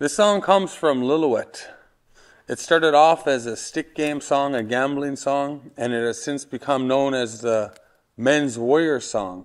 This song comes from Lillooet. It started off as a stick game song, a gambling song, and it has since become known as the men's warrior song.